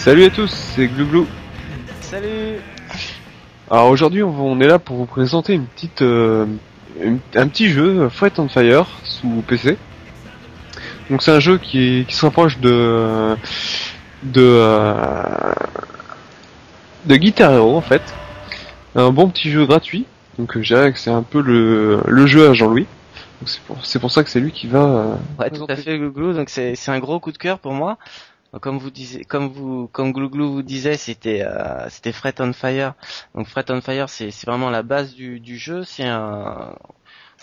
Salut à tous, c'est Glouglou. Salut Alors aujourd'hui on, est là pour vous présenter une petite, euh, une- un petit jeu, Fret on Fire, sous PC. Donc c'est un jeu qui, se rapproche de de euh, de Guitar Hero en fait. Un bon petit jeu gratuit. Donc je dirais que c'est un peu le, le jeu à Jean-Louis. Donc c'est pour, ça que c'est lui qui va. euh, Ouais, tout à fait, Glouglou. Donc c'est c'est un gros coup de cœur pour moi. Donc, Comme vous disiez, comme vous, comme Glouglou vous disait, c'était euh, c'était Fret on Fire. Donc Fret on Fire, c'est c'est vraiment la base du du jeu. C'est un,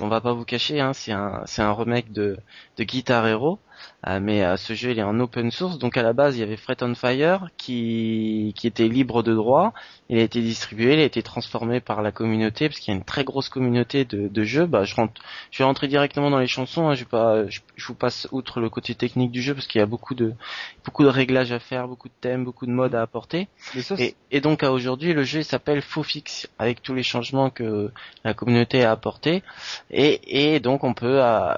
on va pas vous cacher, hein, c'est un c'est un remake de de Guitar Hero. Euh, mais euh, ce jeu il est en open source, donc à la base il y avait Fret on Fire qui qui était libre de droit. Il a été distribué, il a été transformé par la communauté parce qu'il y a une très grosse communauté de, de jeux. Bah je rentre, je vais rentrer directement dans les chansons. Hein, je vais pas, je, je vous passe outre le côté technique du jeu parce qu'il y a beaucoup de beaucoup de réglages à faire, beaucoup de thèmes, beaucoup de modes à apporter. Ça, Et, et donc à aujourd'hui le jeu il s'appelle Faux Fix avec tous les changements que la communauté a apportés. Et, et donc on peut euh,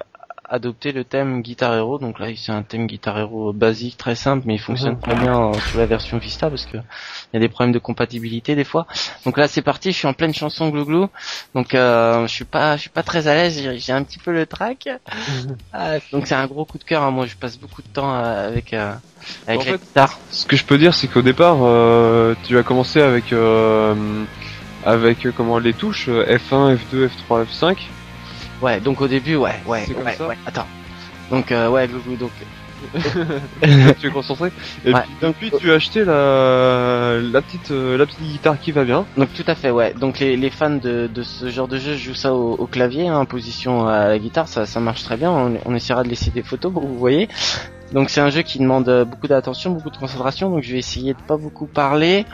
adopter le thème Guitar Hero. Donc là c'est un thème Guitar Hero basique, très simple, mais il fonctionne Mhm. très bien euh, sur la version Vista parce que il y a des problèmes de compatibilité des fois. Donc là c'est parti, je suis en pleine chanson glouglou. Donc euh, je suis pas je suis pas très à l'aise, j'ai un petit peu le track. Ah, donc c'est un gros coup de cœur. hein. Moi je passe beaucoup de temps euh, avec euh, avec En la fait, guitare. Ce que je peux dire, c'est qu'au départ, euh, tu as commencé avec euh, avec comment les touches euh, F1, F2, F3, F5. Ouais, donc au début, ouais, ouais, C'est comme ouais, ça ouais. Attends. Donc euh, ouais, Glouglou, donc tu es concentré. Et Ouais. puis depuis, tu as acheté la la petite euh, la petite guitare qui va bien. donc tout à fait, ouais. Donc les, les fans de, de ce genre de jeu jouent ça au, au clavier, hein, en position à la guitare, ça, ça marche très bien. On, on essaiera de laisser des photos pour que vous voyez. Donc c'est un jeu qui demande euh, beaucoup d'attention, beaucoup de concentration. Donc je vais essayer de pas beaucoup parler.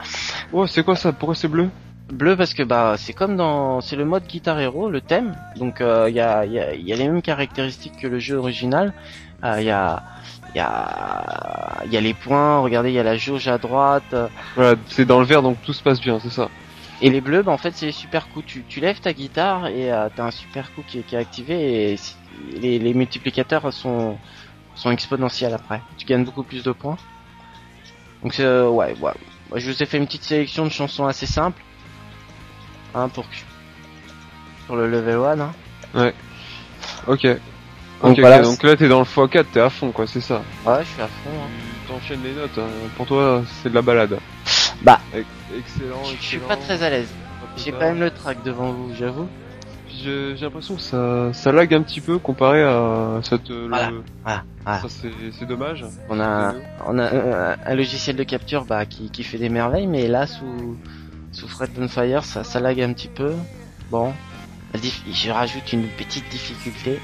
Oh, c'est quoi ça? Pourquoi c'est bleu? Bleu parce que bah c'est comme dans c'est le mode Guitar Hero, le thème. Donc il y, a, y, a, y a les mêmes caractéristiques que le jeu original. Il y a il y a il y a les points. Regardez, il y a la jauge à droite. euh, Voilà, c'est dans le vert, donc tout se passe bien, c'est ça. Et les bleus, bah, en fait, c'est les super coups. Tu, tu lèves ta guitare et euh, t'as un super coup qui est, qui est activé et si- les, les multiplicateurs sont, sont exponentiels après. Tu gagnes beaucoup plus de points. Donc c'est euh, ouais, ouais. Je vous ai fait une petite sélection de chansons assez simples, hein, pour que pour le level 1. Hein. Ok. Donc Ok, voilà, ok, donc là t'es dans le x4, t'es à fond quoi, c'est ça. Ouais, je suis à fond. hein. Tu t'enchaînes les notes, hein. pour toi c'est de la balade. Bah. Ex- Excellent, Je suis pas très à l'aise. J'ai quand même le track devant vous, j'avoue. J'ai j'ai l'impression que ça, ça lag un petit peu comparé à cette. le- Voilà. Voilà, voilà. Ça c'est c'est dommage. On a, on a un, un logiciel de capture bah, qui, qui fait des merveilles, mais là sous sous Fret on Fire ça, ça lag un petit peu. Bon, je rajoute une petite difficulté.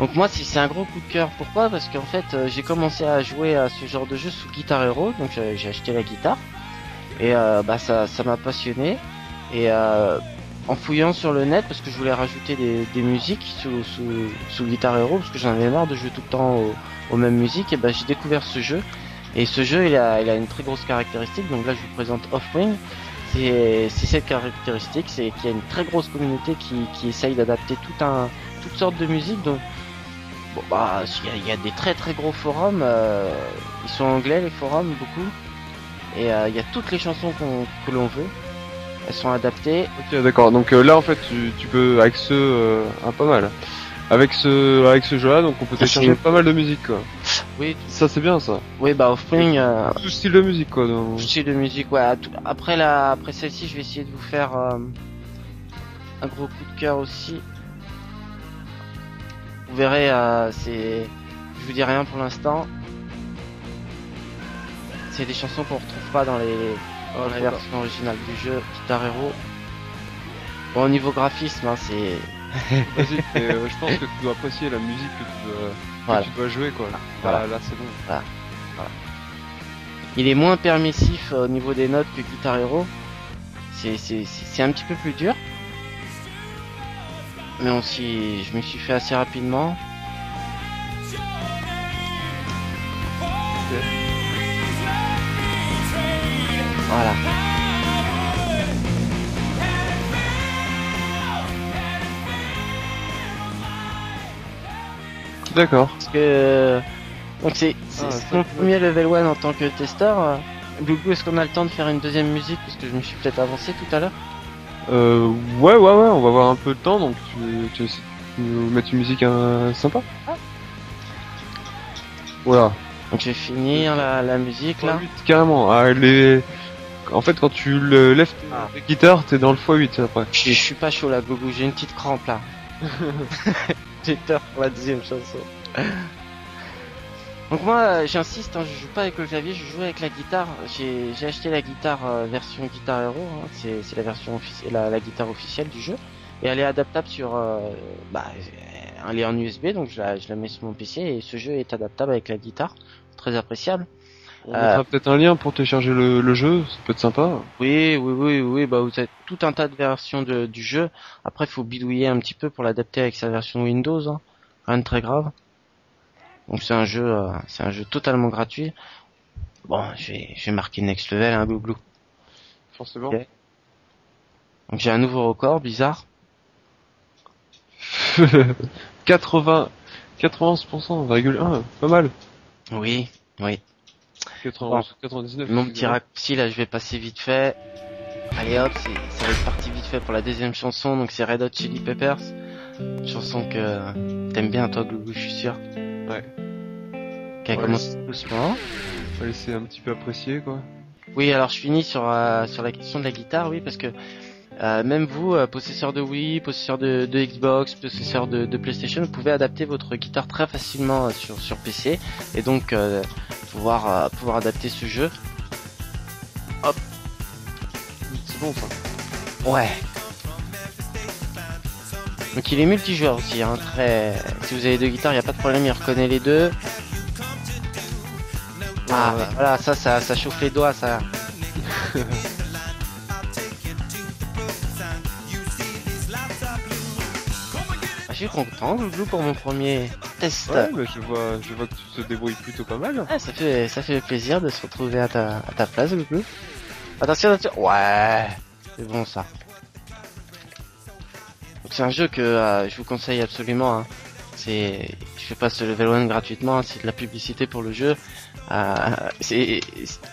Donc moi c'est un gros coup de cœur. Pourquoi? Parce qu'en fait euh, j'ai commencé à jouer à ce genre de jeu sous Guitar Hero, donc j'ai j'ai acheté la guitare et euh, bah ça m'a passionné et euh, en fouillant sur le net parce que je voulais rajouter des, musiques sous, sous, sous Guitar Hero parce que j'en avais marre de jouer tout le temps au, aux mêmes musiques et ben j'ai découvert ce jeu et ce jeu il a, il a une très grosse caractéristique. Donc là je vous présente Offwing c'est cette caractéristique c'est qu'il y a une très grosse communauté qui, qui essaye d'adapter tout un toutes sortes de musiques. Donc bon bah il y y a des très très gros forums euh, ils sont anglais les forums beaucoup. Et euh, il y a toutes les chansons qu'on que l'on veut. Elles sont adaptées. Ok, d'accord. Donc euh, là en fait tu, tu peux avec ce euh, ah, pas mal. Avec ce avec ce jeu là, donc on peut télécharger pas mal de musique quoi. oui Ça c'est bien ça. oui bah Offwing euh, Tout style de musique quoi. donc. Tout style de musique, ouais. Après la, après celle-ci, je vais essayer de vous faire euh, un gros coup de cœur aussi. Vous verrez, euh, c'est, je vous dis rien pour l'instant. C'est des chansons qu'on retrouve pas dans les, dans la d'accord. version originale du jeu Guitar Hero. Bon, au niveau graphisme, hein, c'est, Vas-y, euh, je pense que tu dois apprécier la musique que tu dois, que Voilà. tu dois jouer quoi. Voilà. Là, là c'est bon. il est moins permissif euh, au niveau des notes que Guitar Hero. C'est, un petit peu plus dur. Mais on s'y, je me suis fait assez rapidement. Voilà. D'accord. Parce que Donc c'est Ah, mon premier level 1 en tant que testeur. Euh, Gougou, est-ce qu'on a le temps de faire une deuxième musique? Parce que je me suis peut-être avancé tout à l'heure. Euh, ouais, ouais, ouais, on va avoir un peu de temps, donc tu, tu essaies de nous mettre une musique euh, sympa Voilà. Donc je vais finir la, la musique là. x8, carrément. Ah, les... En fait, quand tu le lèves Ah. la guitare, t'es dans le x8 après. Je, je suis pas chaud là, Gougou, j'ai une petite crampe là. j'ai peur pour la deuxième chanson. Donc moi, euh, j'insiste, hein, je joue pas avec le clavier, je joue avec la guitare. J'ai acheté la guitare euh, version Guitar Hero, hein, c'est la version la, la guitare officielle du jeu, et elle est adaptable sur, euh, bah, elle est en USB, donc je la mets sur mon PC et ce jeu est adaptable avec la guitare, très appréciable. On mettra peut-être un lien pour télécharger le, le jeu, ça peut être sympa. Oui, oui, oui, oui, bah vous avez tout un tas de versions de, du jeu. Après, il faut bidouiller un petit peu pour l'adapter avec sa version Windows, hein. rien de très grave. Donc c'est un jeu, euh, c'est un jeu totalement gratuit. Bon, je vais, je vais marquer next level, hein, glouglou. Forcément. Donc j'ai un nouveau record, bizarre. 80... 91%,1, pas mal. Oui, oui. 91, 99. Mon petit raccourci là, je vais passer vite fait. Allez hop, c'est, ça va être parti vite fait pour la deuxième chanson. Donc c'est Red Hot Chili Peppers, Une chanson que t'aimes bien toi, Glouglou, je suis sûr. Ouais. Qui a Ouais, commencé doucement. Faut laisser un petit peu apprécier, quoi. Oui, alors je finis sur euh, sur la question de la guitare, oui, parce que euh, même vous, euh, possesseur de Wii, possesseur de, de Xbox, possesseur de, de PlayStation, vous pouvez adapter votre guitare très facilement euh, sur sur PC et donc euh, pouvoir euh, pouvoir adapter ce jeu. C'est bon, ça. Ouais. Donc il est multijoueur aussi, hein, très. Si vous avez deux guitares, il y a pas de problème, il reconnaît les deux. Ah Ouais. voilà, ça, ça, ça chauffe les doigts, ça. suis content, Glouglou, pour mon premier test. Ouais, mais je vois, je vois que tu te débrouilles plutôt pas mal. Ah, ça fait, ça fait plaisir de se retrouver à ta, à ta place, Glouglou. Attention, attention. Ouais, c'est bon ça. Donc c'est un jeu que euh, je vous conseille absolument. hein. C'est, je fais pas ce level 1 gratuitement, hein, c'est de la publicité pour le jeu. Euh, c'est,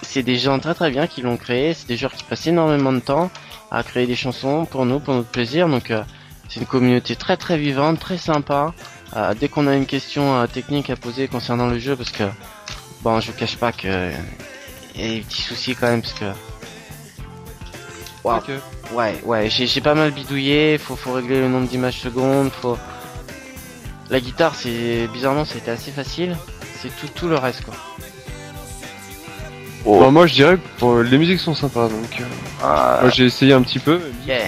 c'est des gens très très bien qui l'ont créé. C'est des joueurs qui passent énormément de temps à créer des chansons pour nous, pour notre plaisir. Donc euh, c'est une communauté très très vivante, très sympa. Euh, dès qu'on a une question euh, technique à poser concernant le jeu, parce que bon, je vous cache pas que il y a des petits soucis quand même, parce que Wow. Ouais, ouais, j'ai j'ai pas mal bidouillé. Faut faut régler le nombre d'images secondes. Faut la guitare, c'est bizarrement, c'était assez facile. C'est tout tout le reste quoi. Bon, moi, je dirais que pour- les musiques sont sympas, donc... euh, Ah, Moi, j'ai essayé un petit peu. mais Yeah.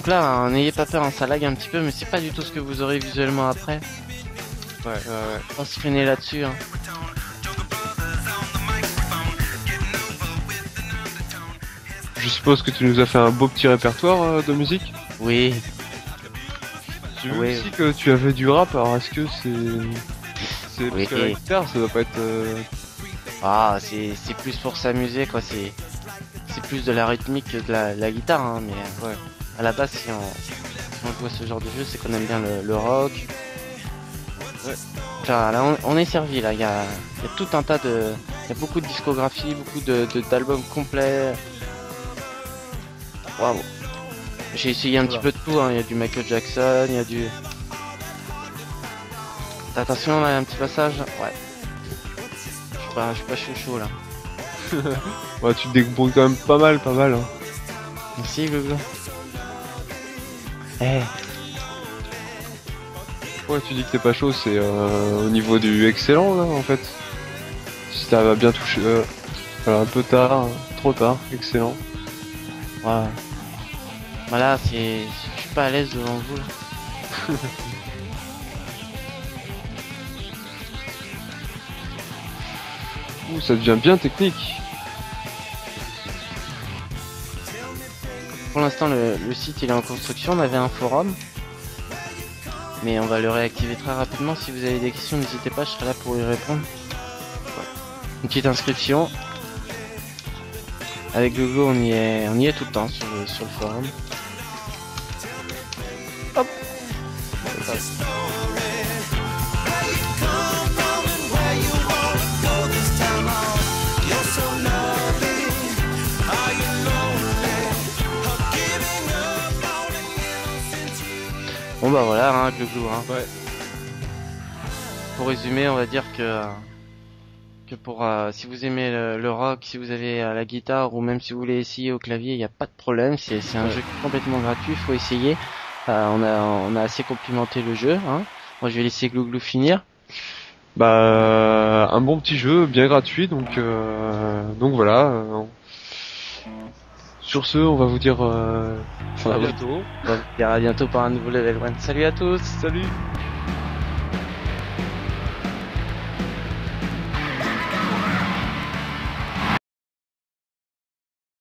Donc là, hein, n'ayez pas peur, hein, ça lag un petit peu, mais c'est pas du tout ce que vous aurez visuellement après. Ouais, ouais, ouais. On se freiner là-dessus. Hein. Je suppose que tu nous as fait un beau petit répertoire euh, de musique. Oui, J'ai vu Oui. aussi que tu avais du rap, alors est-ce que c'est... C'est Oui. parce que la guitare, ça doit pas être... euh, ah, c'est c'est plus pour s'amuser quoi. C'est c'est plus de la rythmique que de la, la guitare, hein, mais euh, Ouais. À la base, si on, si on joue à ce genre de jeu, c'est qu'on aime bien le, le rock. Ouais. Là, là, on, on est servi là. Il y a, il y a tout un tas de, il y a beaucoup de discographie, beaucoup de de- d'albums complets. Waouh. J'ai essayé un petit peu de tout. hein. Il y a du Michael Jackson, il y a du. Attention, là, il y a un petit passage. Ouais. Je suis pas, je suis pas chaud chaud là. Ouais, tu te débrouilles quand même pas mal, pas mal. Hein. Merci Google. Eh, Ouais, tu dis que t'es pas chaud, c'est euh, au niveau du excellent, là, en fait. Si t'arrives à bien toucher... Euh, voilà, un peu tard, trop tard, excellent. ouais. Voilà, c'est, je suis pas à l'aise devant vous. là. Ouh, ça devient bien technique. Pour l'instant, le, site il est en construction. On avait un forum, mais on va le réactiver très rapidement. Si vous avez des questions, n'hésitez pas, je serai là pour y répondre. Une petite inscription. avec Google, on y est, on y est tout le temps sur le, sur le forum. Hop. Bon bah voilà, hein, Glouglou, hein. Ouais. Pour résumer, on va dire que que pour euh, si vous aimez le, le rock, si vous avez euh, la guitare ou même si vous voulez essayer au clavier, il n'y a pas de problème. C'est c'est un Ouais. jeu complètement gratuit, faut essayer. Euh, on a on a assez complimenté le jeu. Hein. Moi, je vais laisser Glouglou finir. Bah, un bon petit jeu, bien gratuit, donc euh, donc voilà. euh, sur ce, on va vous dire euh, à bientôt. On va vous dire à bientôt pour un nouveau level 1. Salut à tous. Salut.